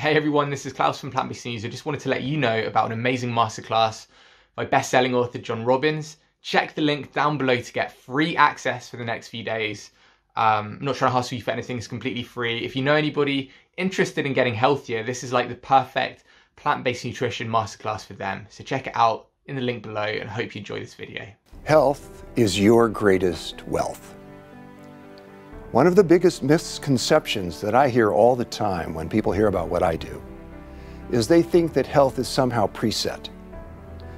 Hey everyone, this is Klaus from Plant Based News. I just wanted to let you know about an amazing masterclass by best-selling author John Robbins. Check the link down below to get free access for the next few days. Um, I'm not trying to hustle you for anything, it's completely free. If you know anybody interested in getting healthier, this is like the perfect plant-based nutrition masterclass for them. So check it out in the link below and I hope you enjoy this video. Health is your greatest wealth. One of the biggest misconceptions that I hear all the time when people hear about what I do is they think that health is somehow preset,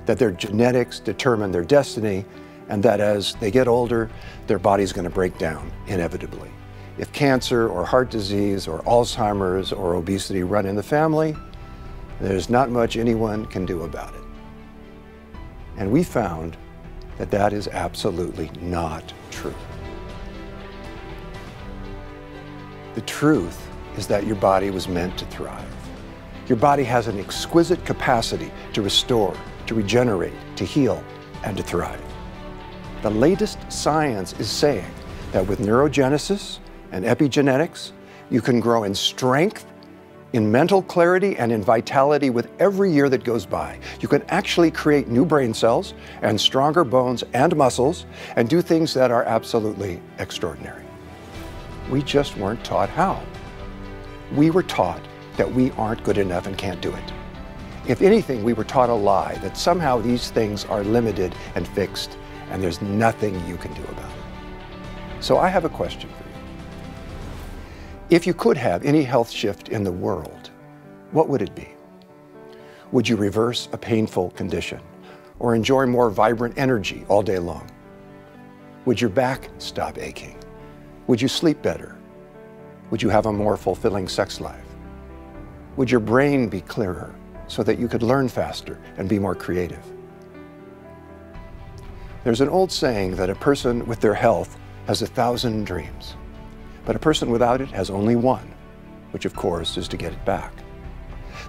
that their genetics determine their destiny, and that as they get older, their body's going to break down inevitably. If cancer or heart disease or Alzheimer's or obesity run in the family, there's not much anyone can do about it. And we found that that is absolutely not true. The truth is that your body was meant to thrive. Your body has an exquisite capacity to restore, to regenerate, to heal, and to thrive. The latest science is saying that with neurogenesis and epigenetics, you can grow in strength, in mental clarity, and in vitality with every year that goes by. You can actually create new brain cells and stronger bones and muscles and do things that are absolutely extraordinary. We just weren't taught how. We were taught that we aren't good enough and can't do it. If anything, we were taught a lie that somehow these things are limited and fixed and there's nothing you can do about it. So I have a question for you. If you could have any health shift in the world, what would it be? Would you reverse a painful condition or enjoy more vibrant energy all day long? Would your back stop aching? Would you sleep better? Would you have a more fulfilling sex life? Would your brain be clearer so that you could learn faster and be more creative? There's an old saying that a person with their health has a thousand dreams, but a person without it has only one, which of course is to get it back.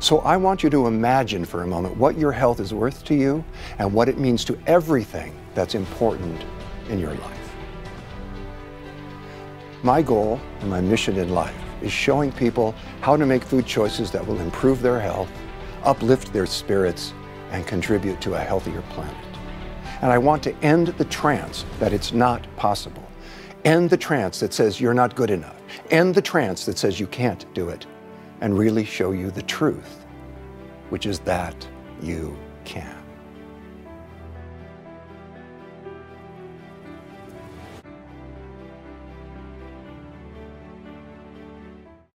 So I want you to imagine for a moment what your health is worth to you and what it means to everything that's important in your life. My goal and my mission in life is showing people how to make food choices that will improve their health, uplift their spirits, and contribute to a healthier planet. And I want to end the trance that it's not possible. End the trance that says you're not good enough. End the trance that says you can't do it. And really show you the truth, which is that you can.